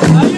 Are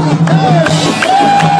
Ei! Ei!